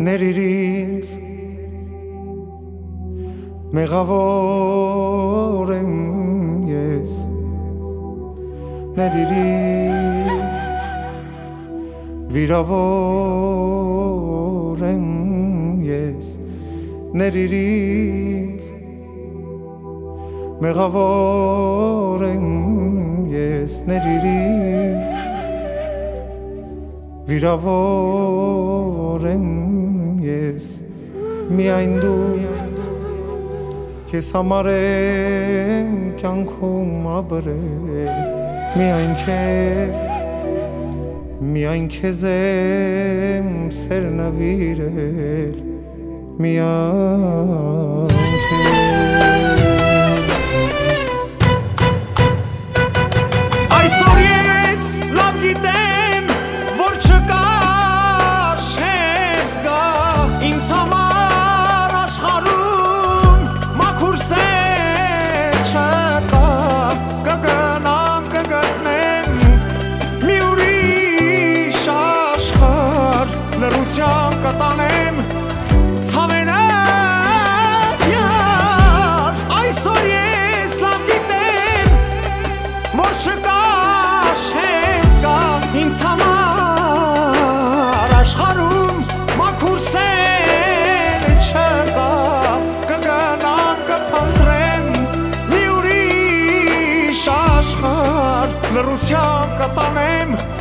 ներիր ինձ մեղավոր եմ ես ներիր ինձ վիրավոր եմ ես ներիր ինձ մեղավոր եմ ես ներիր ինձ վիրավոր եմ ես միայն դու Քեզ համար եմ կյանքում ապրել միայն քեզ միայն քեզ եմ սերնավիրել միայն քեզ ինձ համար աշխարհ լրությամբ կտանեմ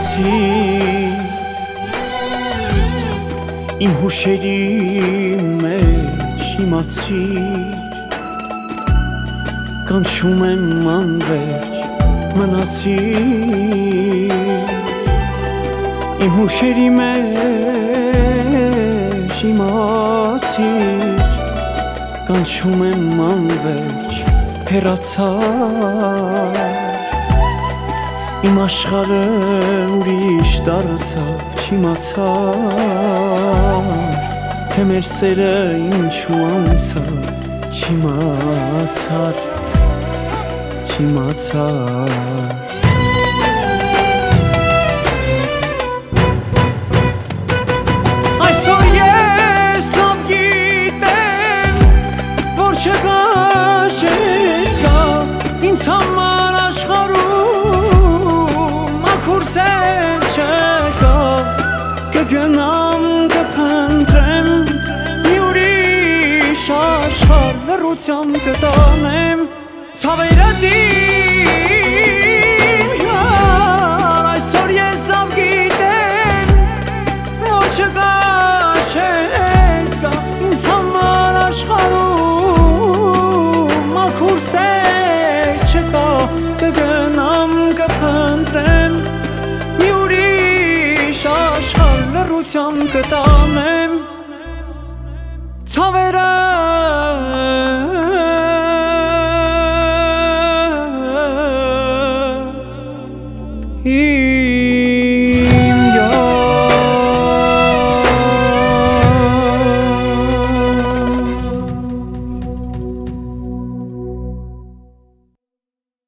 մնացի իմ հուշերի մեջ իմացի կանչում եմ անվերջ մնացի իմ հուշերի մեջ իմացի կանչում եմ անվերջ հեռացար Իմ աշխարը ուրիշ դարձավ չիմացար Թե մեր սերը ինչու անցավ չիմացար Չիմացար չկա կգնամ կփնտրեմ մի ուրիշ աշխարհ լրությամբ կտանեմ ցավերը դիմ աշխարհ լրությամբ կտանեմ ցավերը